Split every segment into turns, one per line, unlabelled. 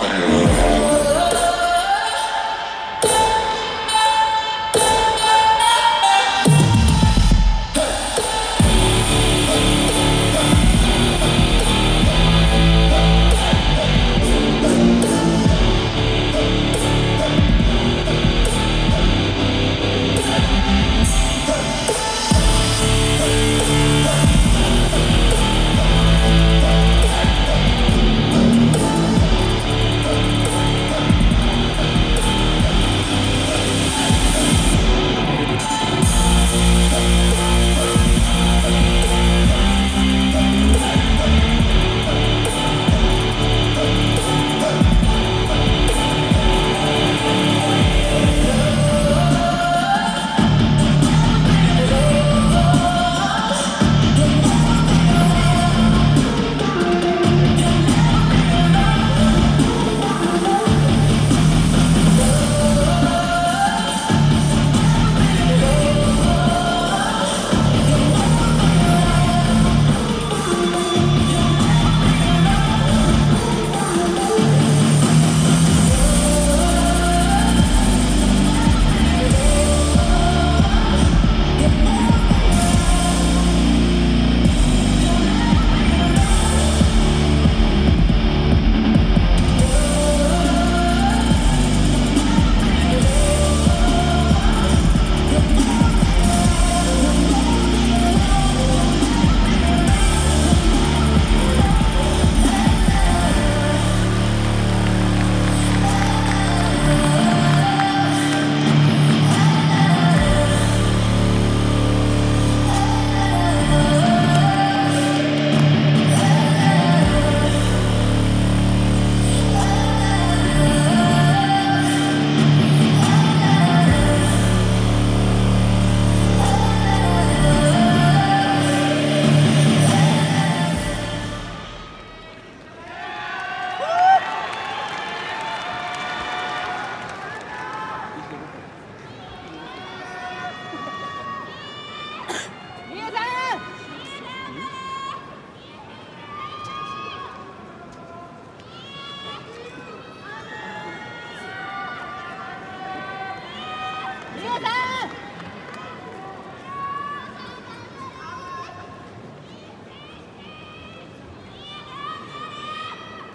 Oppenheimer.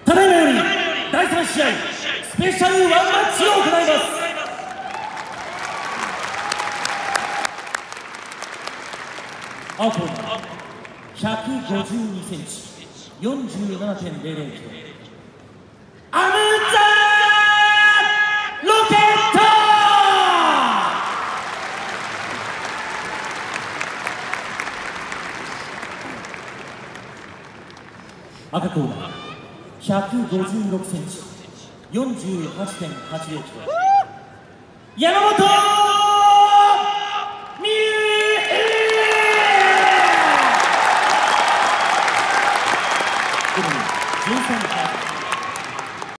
ただいまより第3試合スペシャルワンマッチを行います。青コーナー152センチ47.00キロ。赤コーナー。156センチ。48.80キロ。山本！